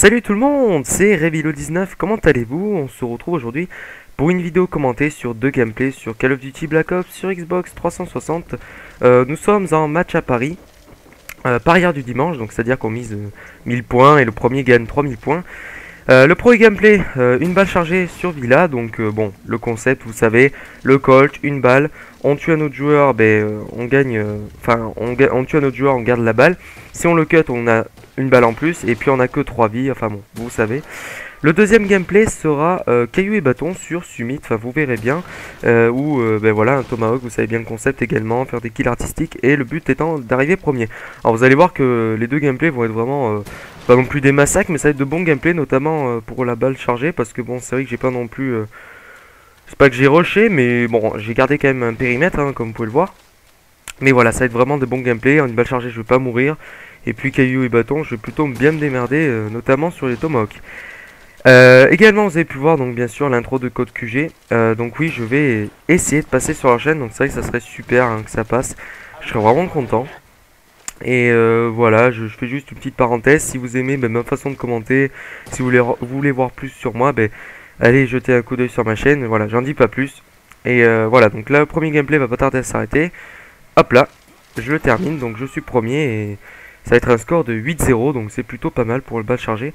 Salut tout le monde, c'est Revilo19, comment allez-vous? On se retrouve aujourd'hui pour une vidéo commentée sur deux gameplays sur Call of Duty Black Ops sur Xbox 360. Euh, nous sommes en match à Paris, euh, parieur du dimanche, donc c'est-à-dire qu'on mise 1000 euh, points et le premier gagne 3000 points. Euh, le pro gameplay, une balle chargée sur Villa, donc bon, le concept, vous savez, le Colt, une balle, on tue un autre joueur, ben, on gagne, enfin, on, tue un autre joueur, on garde la balle. Si on le cut, on a une balle en plus, et puis on a que 3 vies, enfin bon, vous savez. Le deuxième gameplay sera euh, caillou et bâton sur Summit, enfin vous verrez bien, euh, ou euh, ben voilà, un Tomahawk, vous savez bien le concept également, faire des kills artistiques, et le but étant d'arriver premier. Alors vous allez voir que les deux gameplays vont être vraiment, pas non plus des massacres, mais ça va être de bons gameplays, notamment pour la balle chargée, parce que bon, c'est vrai que j'ai pas non plus... c'est pas que j'ai rushé, mais bon, j'ai gardé quand même un périmètre, hein, comme vous pouvez le voir. Mais voilà, ça va être vraiment de bons gameplays, une balle chargée je vais pas mourir, et puis caillou et bâton, je vais plutôt bien me démerder, euh, notamment sur les tomahawks. Euh, également, vous avez pu voir donc bien sûr l'intro de Code QG. Euh, donc oui, je vais essayer de passer sur leur chaîne. Donc c'est vrai que ça serait super hein, que ça passe. Je serais vraiment content. Et voilà, je, fais juste une petite parenthèse. Si vous aimez ben, ma façon de commenter, si vous voulez, voir plus sur moi, ben, allez jeter un coup d'œil sur ma chaîne. Voilà, j'en dis pas plus. Et voilà, donc là, le premier gameplay va pas tarder à s'arrêter. Hop là, je le termine. Donc je suis premier ça va être un score de 8-0, donc c'est plutôt pas mal pour le bas chargé.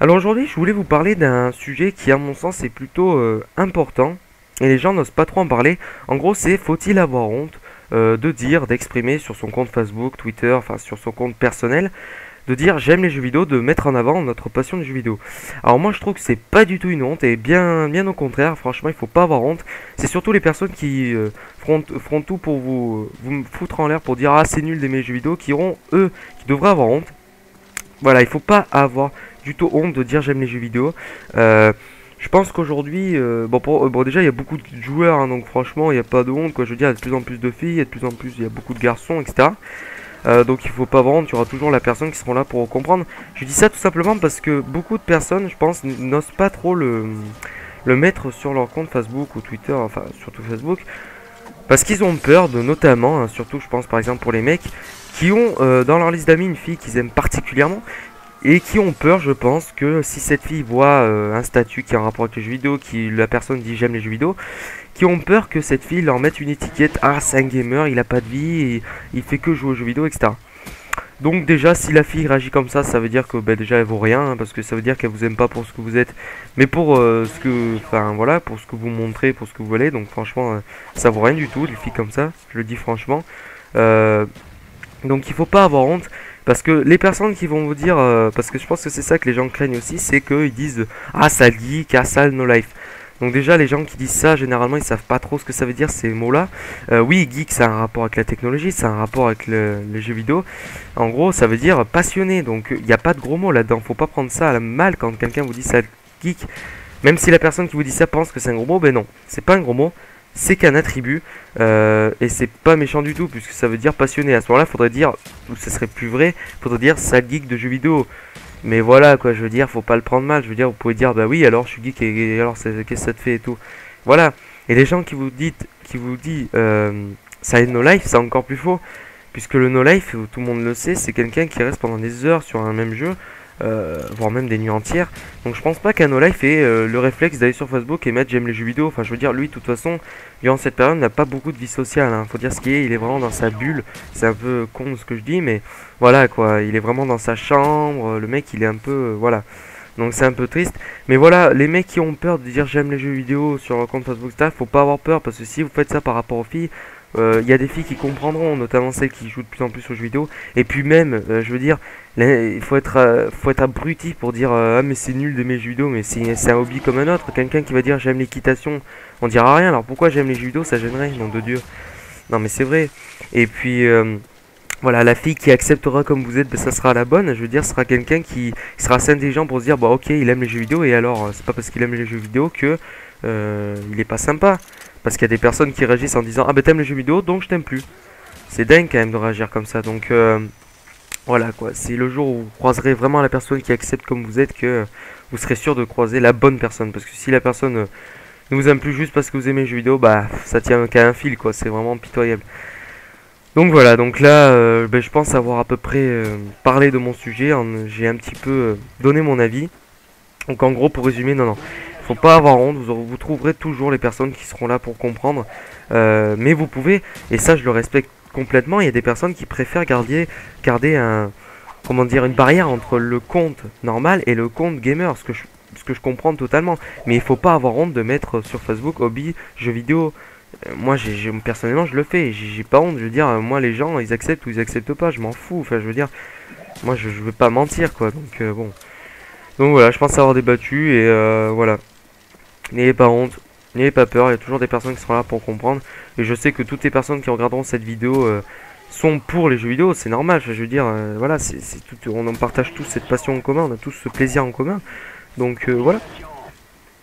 Alors aujourd'hui, je voulais vous parler d'un sujet qui, à mon sens, est plutôt euh, important. Et les gens n'osent pas trop en parler. En gros, c'est faut-il avoir honte euh, de dire, d'exprimer sur son compte Facebook, Twitter, enfin sur son compte personnel, de dire j'aime les jeux vidéo, de mettre en avant notre passion des jeux vidéo. Alors moi je trouve que c'est pas du tout une honte et bien, bien au contraire, franchement il faut pas avoir honte. C'est surtout les personnes qui euh, feront, tout pour vous, vous me foutre en l'air pour dire ah c'est nul d'aimer les jeux vidéo, qui auront eux, qui devraient avoir honte. Voilà, il faut pas avoir du tout honte de dire j'aime les jeux vidéo. Euh, je pense qu'aujourd'hui, euh, bon, bon, déjà il y a beaucoup de joueurs, hein, donc franchement il n'y a pas de honte, quoi. Je veux dire, il y a de plus en plus de filles, il y a de plus en plus, il y a beaucoup de garçons, etc. Euh, donc il faut pas vendre, tu auras toujours la personne qui sera là pour comprendre. Je dis ça tout simplement parce que beaucoup de personnes, je pense, n'osent pas trop le, mettre sur leur compte Facebook ou Twitter, enfin surtout Facebook, parce qu'ils ont peur de notamment, hein, surtout je pense par exemple pour les mecs, qui ont euh, dans leur liste d'amis une fille qu'ils aiment particulièrement, et qui ont peur, je pense, que si cette fille voit euh, un statut qui est en rapport avec les jeux vidéo, qui la personne dit j'aime les jeux vidéo, qui ont peur que cette fille leur mette une étiquette ah c'est un gamer, il a pas de vie, il fait que jouer aux jeux vidéo, etc. Donc déjà, si la fille réagit comme ça, ça veut dire que bah, déjà elle vaut rien, hein, parce que ça veut dire qu'elle vous aime pas pour ce que vous êtes, mais pour euh, ce que, enfin voilà, pour ce que vous montrez, pour ce que vous voulez. Donc franchement, euh, ça vaut rien du tout, les filles comme ça, je le dis franchement. donc il faut pas avoir honte. Parce que les personnes qui vont vous dire, euh, parce que je pense que c'est ça que les gens craignent aussi, c'est qu'ils disent Ah, ça geek, ah, ça no life. Donc déjà, les gens qui disent ça, généralement, ils savent pas trop ce que ça veut dire ces mots-là. Euh, oui, geek, ça a un rapport avec la technologie, ça a un rapport avec les jeux vidéo. En gros, ça veut dire passionné. Donc, il n'y a pas de gros mots là-dedans. Faut pas prendre ça à la mal quand quelqu'un vous dit ça geek. Même si la personne qui vous dit ça pense que c'est un gros mot, ben non, c'est pas un gros mot c'est qu'un attribut euh, et c'est pas méchant du tout puisque ça veut dire passionné. À ce moment-là, faudrait dire, ou ce serait plus vrai, faudrait dire sale geek de jeux vidéo. Mais voilà quoi, je veux dire, faut pas le prendre mal. Je veux dire, vous pouvez dire bah oui, alors je suis geek et, alors qu'est-ce que ça te fait et tout. Voilà. Et les gens qui vous dites, qui vous dit euh, ça est no life, c'est encore plus faux puisque le no life, tout le monde le sait, c'est quelqu'un qui reste pendant des heures sur un même jeu euh, voire même des nuits entières. Donc je pense pas qu'un no-life ait euh, le réflexe d'aller sur Facebook et mettre j'aime les jeux vidéo. Enfin je veux dire, lui de toute façon, durant cette période, n'a pas beaucoup de vie sociale. Hein. Faut dire ce qu'il est, il est vraiment dans sa bulle. C'est un peu con ce que je dis, mais voilà quoi, il est vraiment dans sa chambre. Le mec il est un peu... Euh, voilà. Donc c'est un peu triste. Mais voilà, les mecs qui ont peur de dire j'aime les jeux vidéo sur leur compte Facebook, faut pas avoir peur parce que si vous faites ça par rapport aux filles, il euh, y a des filles qui comprendront, notamment celles qui jouent de plus en plus aux jeux vidéo. Et puis même, euh, je veux dire, il faut être, euh, faut être abruti pour dire ah mais c'est nul d'aimer les jeux vidéo, mais c'est un hobby comme un autre. Quelqu'un qui va dire j'aime l'équitation, on dira rien. Alors pourquoi j'aime les jeux vidéo, ça gênerait, nom de Dieu. Non mais c'est vrai. Et puis voilà, la fille qui acceptera comme vous êtes, ben, ça sera la bonne. Je veux dire, sera quelqu'un qui sera assez intelligent pour se dire, bah ok, il aime les jeux vidéo, et alors, c'est pas parce qu'il aime les jeux vidéo que il est pas sympa. Parce qu'il y a des personnes qui réagissent en disant Ah bah t'aimes les jeux vidéo donc je t'aime plus. C'est dingue quand même de réagir comme ça. Donc euh, voilà quoi. C'est le jour où vous croiserez vraiment la personne qui accepte comme vous êtes que vous serez sûr de croiser la bonne personne. Parce que si la personne euh, ne vous aime plus juste parce que vous aimez les jeux vidéo, bah ça tient qu'à un fil quoi. C'est vraiment pitoyable. Donc voilà, donc là, euh, ben, je pense avoir à peu près euh, parlé de mon sujet. J'ai un petit peu euh, donné mon avis. Donc en gros, pour résumer, non, non, faut pas avoir honte. Vous, vous trouverez toujours les personnes qui seront là pour comprendre. mais vous pouvez, et ça, je le respecte complètement. Il y a des personnes qui préfèrent garder, garder un, comment dire, une barrière entre le compte normal et le compte gamer, ce que je, ce que je comprends totalement. Mais il faut pas avoir honte de mettre sur Facebook hobby, jeux vidéo. Euh, moi, personnellement, je le fais. J'ai, pas honte. Je veux dire, euh, moi, les gens, ils acceptent ou ils acceptent pas. Je m'en fous. Enfin, je veux dire, moi, je, veux pas mentir, quoi. Donc, euh, bon. Donc, voilà, je pense avoir débattu. Et voilà. N'ayez pas honte. N'ayez pas peur. Il y a toujours des personnes qui seront là pour comprendre. Et je sais que toutes les personnes qui regarderont cette vidéo sont pour les jeux vidéo. C'est normal. je veux dire, voilà. c'est, tout, on partage tous cette passion en commun. On a tous ce plaisir en commun. Donc, voilà.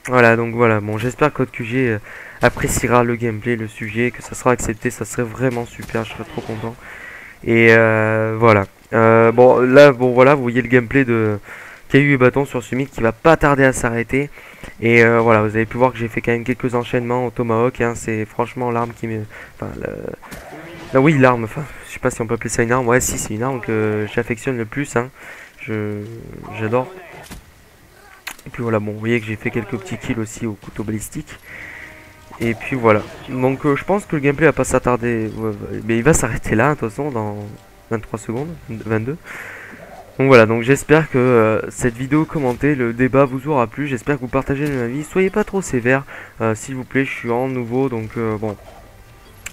Voilà, donc voilà, bon, j'espère que votre QG euh, appréciera le gameplay, le sujet, que ça sera accepté, ça serait vraiment super, je serais trop content. Et euh, voilà. Euh, bon, là, bon, voilà, vous voyez le gameplay de Caillou et Bâton sur mythe qui va pas tarder à s'arrêter. Et voilà, vous avez pu voir que j'ai fait quand même quelques enchaînements au Tomahawk, hein, c'est franchement l'arme qui me... Enfin, le... oui, l'arme, enfin, je sais pas si on peut appeler ça une arme, ouais, si, c'est une arme que j'affectionne le plus, hein. Je... J'adore. Et puis voilà, bon, vous voyez que j'ai fait quelques petits kills aussi au couteau balistique. Et puis voilà. Donc euh, je pense que le gameplay va pas s'attarder. mais il va s'arrêter là, de toute façon, dans 23 secondes, 22. Donc voilà, donc j'espère que euh, cette vidéo commentée, le débat vous aura plu. J'espère que vous partagez mon avis. Soyez pas trop sévère, euh, s'il vous plaît. Je suis en nouveau, donc bon,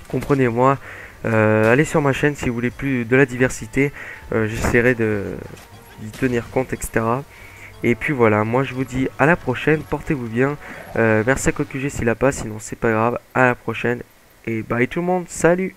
comprenez-moi. allez sur ma chaîne si vous voulez plus de la diversité. J'essaierai d'y tenir compte, etc. Et puis voilà, moi je vous dis à la prochaine, portez-vous bien. Euh, merci à QG s'il a pas, sinon c'est pas grave. À la prochaine et bye tout le monde, salut